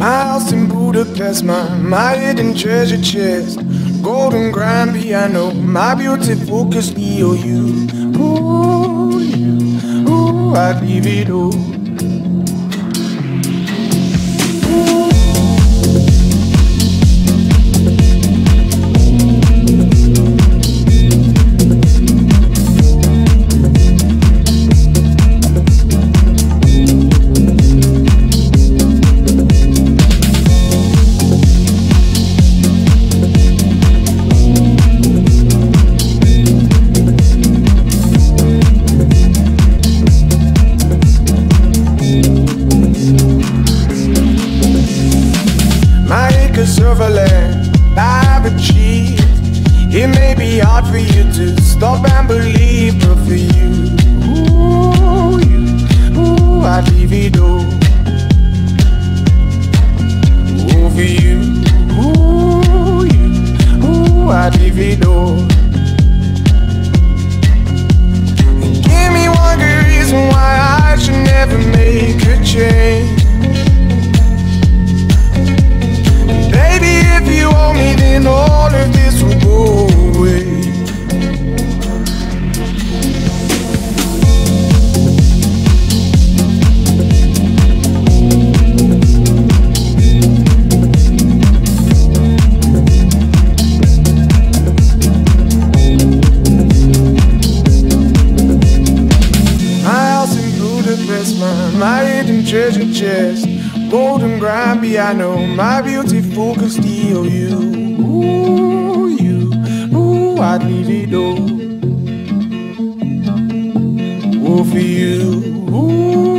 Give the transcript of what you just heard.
Budapest, my, my hidden treasure chest. Golden grand piano, my beautiful Castillo, you. Ooh, you. Ooh, I'd leave it all. I've achieved. It may be hard for you to stop and believe, but for you, ooh, you, ooh, I'd leave it all. Ooh, for you, ooh, you, ooh, I'd leave it all. Treasure chest. Golden grand piano, my beautiful Castillo, you. Ooh, you. Ooh, I'd leave it all. Ooh, for you. Ooh,